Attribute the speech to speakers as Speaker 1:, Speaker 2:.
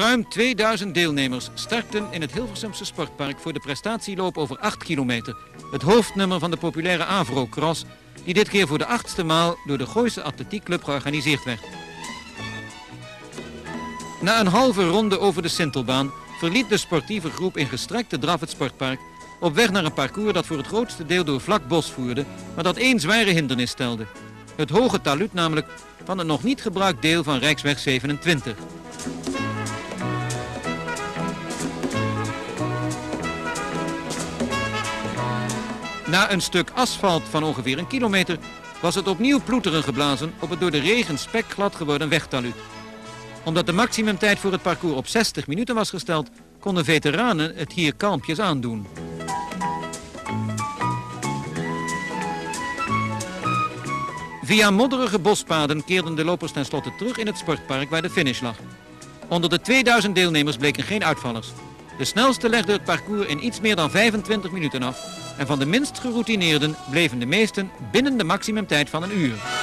Speaker 1: Ruim 2000 deelnemers starten in het Hilversumse sportpark voor de prestatieloop over 8 kilometer. Het hoofdnummer van de populaire Avro Cross, die dit keer voor de achtste maal door de Gooise Atletiekclub georganiseerd werd. Na een halve ronde over de Sintelbaan verliet de sportieve groep in gestrekte draf het sportpark op weg naar een parcours dat voor het grootste deel door vlak bos voerde, maar dat één zware hindernis stelde. Het hoge talud namelijk van het nog niet gebruikt deel van Rijksweg 27. Na een stuk asfalt van ongeveer een kilometer was het opnieuw ploeteren geblazen op het door de regen spekglad geworden wegtalud. Omdat de maximumtijd voor het parcours op 60 minuten was gesteld, konden veteranen het hier kalmpjes aandoen. Via modderige bospaden keerden de lopers tenslotte terug in het sportpark waar de finish lag. Onder de 2000 deelnemers bleken geen uitvallers. De snelste legde het parcours in iets meer dan 25 minuten af. En van de minst geroutineerden bleven de meesten binnen de maximumtijd van een uur.